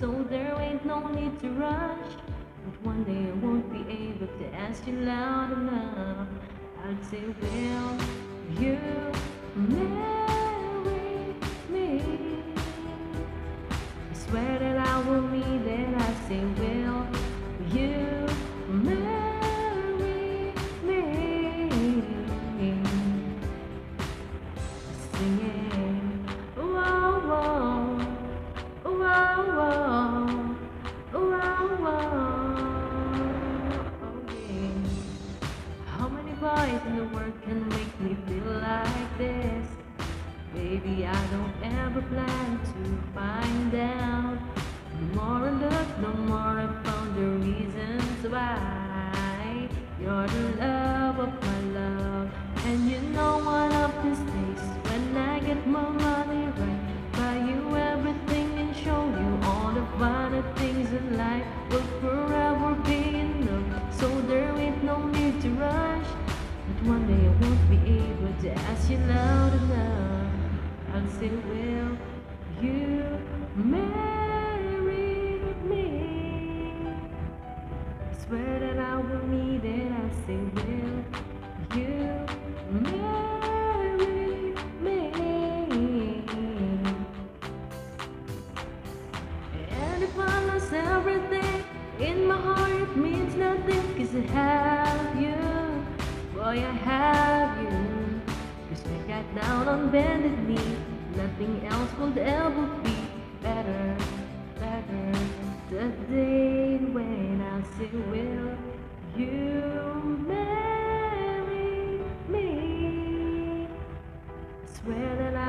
so there ain't no need to rush. But one day I won't be able to ask you loud enough. I'd say, will you marry many in the world can make me feel like this? Baby, I don't ever plan to find out. No more I look, no more I found the reasons why. You're the love of my love. And you know one of these days, when I get my money one day I won't be able to ask you loud enough. I'll say, will you marry me? I swear that I will need it. I say, will you marry me? And if I lost everything in my heart, it means nothing. Cause I Got down on bended knee, nothing else will ever be better, better. The day when I say, Will you marry me? I swear that I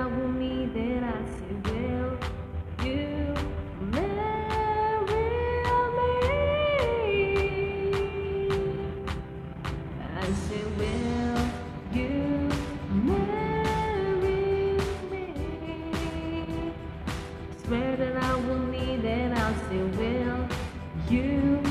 swear that I will need and I'll say, Will. You